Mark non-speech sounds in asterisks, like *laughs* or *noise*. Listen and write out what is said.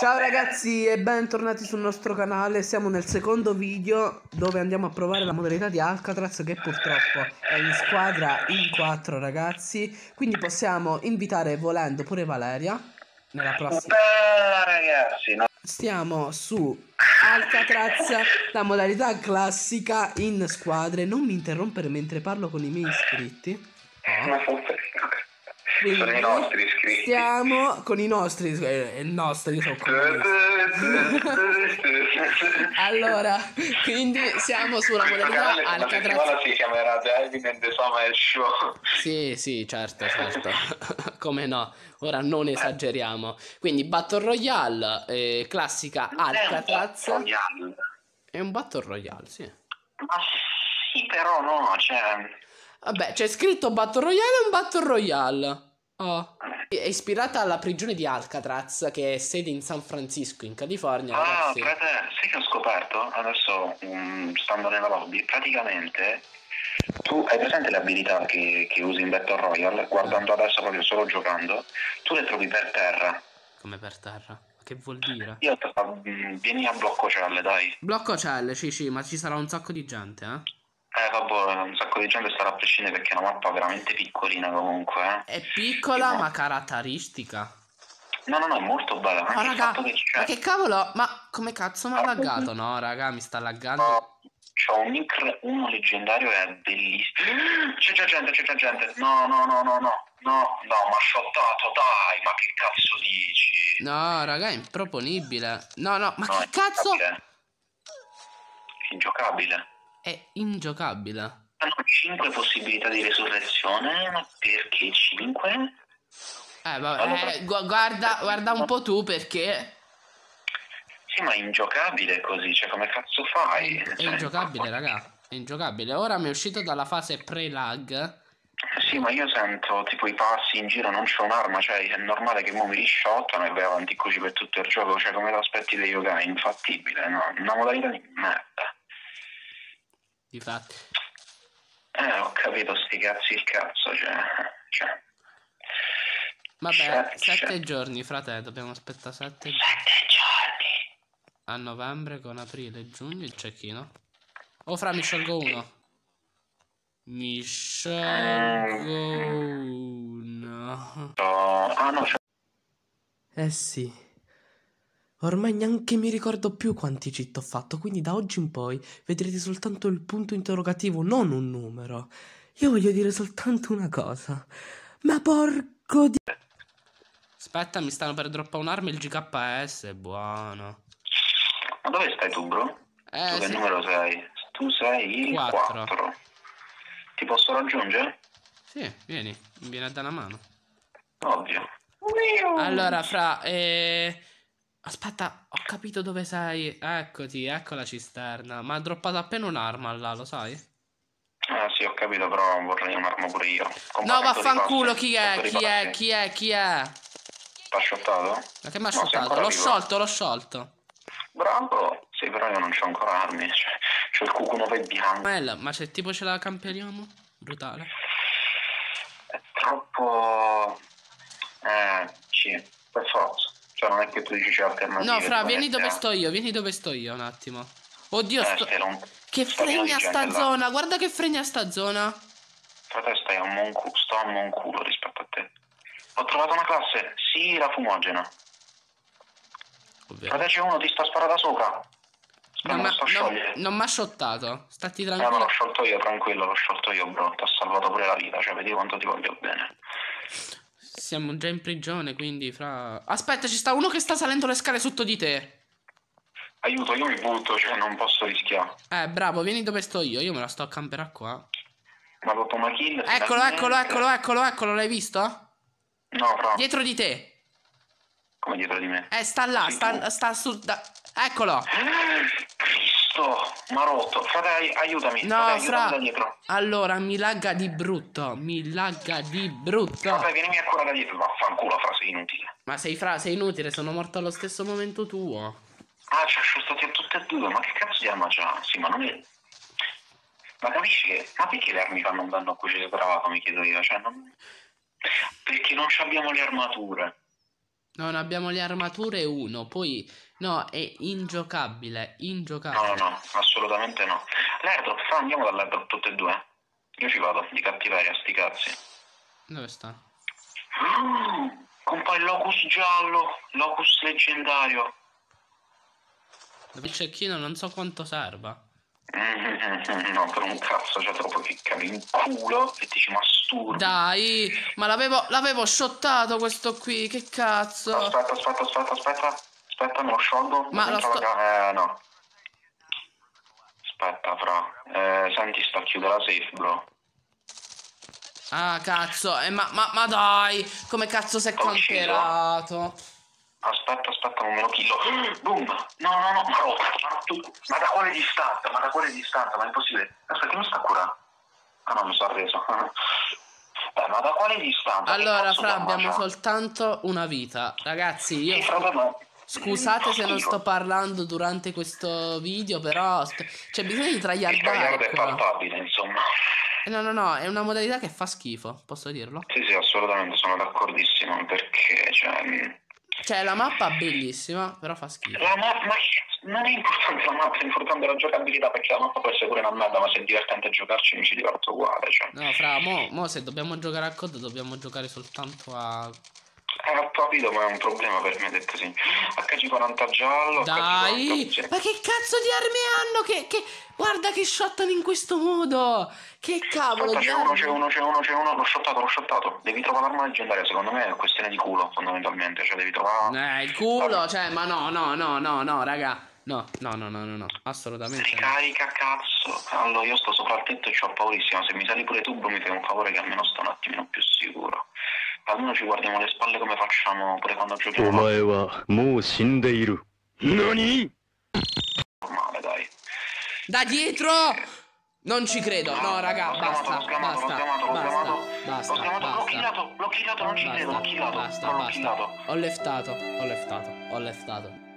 Ciao ragazzi e bentornati sul nostro canale, siamo nel secondo video dove andiamo a provare la modalità di Alcatraz che purtroppo è in squadra in 4 ragazzi, quindi possiamo invitare volendo pure Valeria nella prossima... Bella ragazzi, no? Stiamo su Alcatraz, la modalità classica in squadre, non mi interrompere mentre parlo con i miei iscritti. Oh. Quindi sono i nostri iscritti. Stiamo con i nostri, eh, il nostro, io sono *laughs* Allora, quindi siamo sulla modalità Alcatraz. si chiamerà Devin and the Summer Show. Sì, sì, certo, certo. *laughs* Come no? Ora non esageriamo. Quindi Battle Royale, eh, classica Alcatraz. È un Battle Royale. È un Battle Royale, sì. Ma sì, però no, cioè... Vabbè, c'è scritto Battle Royale e un Battle Royale. Oh. È ispirata alla prigione di Alcatraz, che è sede in San Francisco, in California. Ah, ragazzi. frate, sai che ho scoperto adesso, um, stando nella lobby, praticamente tu hai presente le abilità che, che usi in Battle Royale, guardando adesso proprio solo giocando, tu le trovi per terra. Come per terra? Che vuol dire? Io mm, vieni a blocco celle, dai. Blocco celle, sì, sì, ma ci sarà un sacco di gente, eh? Eh vabbè, un sacco di gente starà a prescindere perché è una mappa veramente piccolina comunque. Eh. È piccola ma caratteristica. No, no, no, è molto bella. Ma raga, che ma che cavolo? Ma come cazzo mi ha laggato? No, raga, mi sta laggando. No, c'ho un nick uno leggendario e è bellissimo. C'è già gente, c'è già gente. No, no, no, no, no. No, no, ma shottato, dai, ma che cazzo dici? No, raga, è improponibile. No, no, ma no, che cazzo? È ingiocabile è ingiocabile. Hanno 5 possibilità di resurrezione, ma perché 5? Eh, vabbè, allora, eh, guarda, guarda un po' tu perché... Sì, ma è ingiocabile così, cioè come cazzo fai? È, è ingiocabile, raga, è ingiocabile. Ora mi è uscito dalla fase pre-lag. Sì, ma io sento tipo i passi in giro, non c'ho un'arma, cioè è normale che mo mi risciottano e vai avanti così per tutto il gioco, cioè come lo aspetti dei yoga, è infattibile, no? Una modalità di merda. Difatti. Eh, ho capito sti cazzi il cazzo, cioè... cioè. Vabbè, c'è, sette c'è. giorni, frate, dobbiamo aspettare sette, sette giorni. A novembre con aprile giugno il cecchino. Oh, fra, mi scelgo uno. Mi scelgo uno. Oh, ah, no, eh sì. Ormai neanche mi ricordo più quanti cheat ho fatto, quindi da oggi in poi vedrete soltanto il punto interrogativo, non un numero. Io voglio dire soltanto una cosa. Ma porco di... Aspetta, mi stanno per droppare un'arma il GKS, buono. Ma dove stai tu, bro? Eh, tu che numero sei? Tu sei il 4. 4. Ti posso raggiungere? Sì, vieni, mi viene a dare una mano. Ovvio. Allora, fra... Eh... Aspetta, ho capito dove sei. Eccoti, ecco la cisterna. Ma ha droppato appena un'arma là, lo sai? Eh sì, ho capito, però vorrei un'arma pure io. No, vaffanculo, chi è? Chi è? Chi è? Chi è? T'ha shottato? Ma che mi ha no, shottato? L'ho sciolto, l'ho sciolto. Bravo. Sì, però io non c'ho ancora armi. Cioè, c'ho il cucunove bianco. Bella, ma se tipo ce la camperiamo? Brutale. È troppo... Eh, sì, per forza. Cioè non è che tu dici c'è alternativa. No, fra, vieni dove sto io, vieni dove sto io un attimo. Oddio, eh, sto... non... Che fregna sta zona, là. guarda che fregna sta zona. Frate, stai a un cu... sto a un culo rispetto a te. Ho trovato una classe, sì, la fumogena. Ovvio. Frate, c'è uno, ti sta sparando sopra. non, ma, non mi ha shottato, stati tranquillo. Eh, ma l'ho sciolto io, tranquillo, l'ho sciolto io, bro. Ti ho salvato pure la vita, cioè vedi quanto ti voglio bene. Siamo già in prigione, quindi fra... Aspetta, ci sta uno che sta salendo le scale sotto di te. Aiuto, io mi butto, cioè non posso rischiare. Eh, bravo, vieni dove sto io, io me la sto a camperare qua. Ma dopo una kill... Eccolo, eccolo, eccolo, eccolo, eccolo, l'hai visto? No, fra. Dietro di te. Come dietro di me? Eh, sta là, sta, sta sul... Da... Eccolo. *gasps* Cristo, ma rotto. Frate, aiutami. No, frate, fra... Allora, mi lagga di brutto. Mi lagga di brutto. Frate, vienimi a da dietro. Vaffanculo, fra, sei inutile. Ma sei fra, sei inutile, sono morto allo stesso momento tuo. Ah, ci ho stati a tutte e due. Ma che cazzo di arma c'ha? Sì, ma non è... Ma capisci che... Ma perché le armi fanno un danno a cui ci separato, mi chiedo io? Cioè, non... Perché non abbiamo le armature. Non abbiamo le armature 1, poi no, è ingiocabile, No, ingiocabile. no, no, assolutamente no. L'airdrop, fa, andiamo dall'airdrop tutte e due. Io ci vado, di cattiveria, sti cazzi. Dove sta? Compare il locus giallo, locus leggendario. Dove il cecchino non so quanto serva. Mm, No, per un cazzo, cioè te lo puoi ficcare in culo e ti ci masturbi. Dai, ma l'avevo, l'avevo shottato questo qui, che cazzo. Aspetta, aspetta, aspetta, aspetta. Aspetta, me lo sciolgo. Ma lo la sto- ca- Eh, no. Aspetta, fra. Eh, senti, sta a chiudere la safe, bro. Ah, cazzo, eh, ma, ma, ma dai, come cazzo si è camperato? Aspetta, aspetta, non me lo killo. *gasps* Boom! No, no, no, ma, no, ma, tu, ma da quale distanza? Ma da quale distanza? Ma è impossibile. Aspetta, non sta curare. Ah no, mi sono arreso. *laughs* Eh, ma da quale distanza? Allora, fra, abbiamo soltanto una vita. Ragazzi, Sì, io... ma- Scusate se non sto parlando durante questo video, però... st- C'è bisogno di Il tryhard è tryhardare palpabile, insomma. Eh, No, no, no, è una modalità che fa schifo, posso dirlo? Sì, sì, assolutamente, sono d'accordissimo, perché, cioè... mh, Cioè, la mappa è bellissima, però fa schifo. La mappa, ma non è importante la mappa, è importante la giocabilità, perché la mappa può essere pure una merda, ma se è divertente giocarci mi ci diverto uguale, cioè... No, fra, mo, mo se dobbiamo giocare a COD dobbiamo giocare soltanto a... Eh, ho capito, ma è un problema per me, detto così. HG40 giallo, Dai! HG40 sì. Ma che cazzo di armi hanno? Che, che... Guarda che shottano in questo modo! Che cavolo Aspetta, c'è uno, c'è uno, c'è uno, c'è uno, l'ho shottato, l'ho shottato. Devi trovare l'arma leggendaria, secondo me è questione di culo, fondamentalmente, cioè devi trovare... Eh, il culo, cioè, ma no, no, no, no, no, raga. No, no, no, no, no, assolutamente. Ricarica, cazzo. Allora, io sto sopra il tetto e ho paurissimo. Se mi sali pure tu, mi fai un favore che almeno sto un attimino più sicuro. Almeno ci guardiamo le spalle come facciamo pure quando giochiamo. Omae wa mou shindeiru. Nani? Normale, dai. Da dietro! Non ci credo, no, no raga, basta, basta, basta, basta, basta, basta, l'ho killato, l'ho killato, non ci credo, l'ho killato, basta, basta, ho leftato, ho leftato, ho leftato.